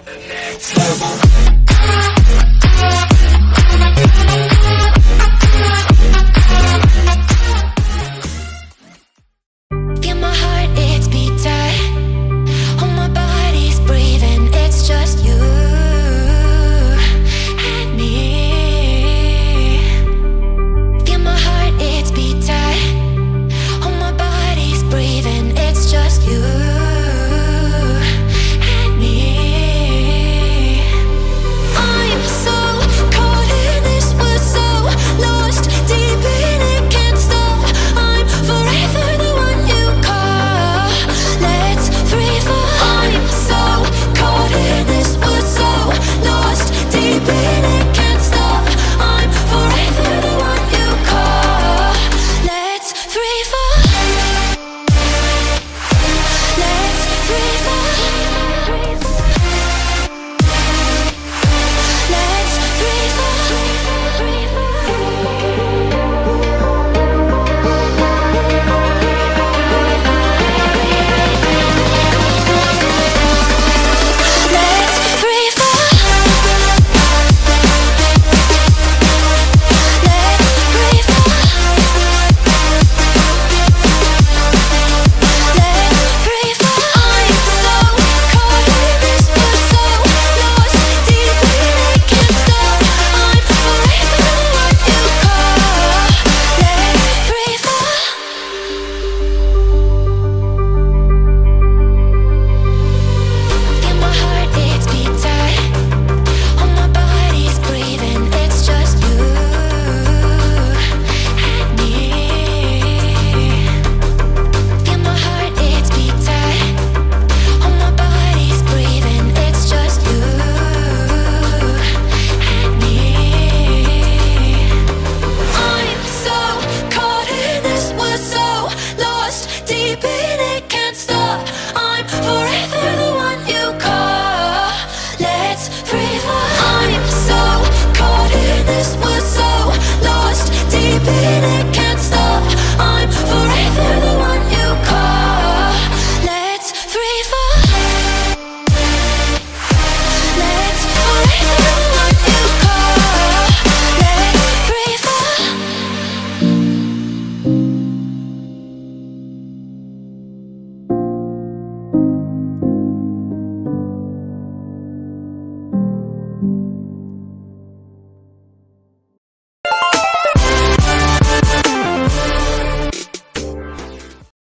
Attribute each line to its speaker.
Speaker 1: the next level.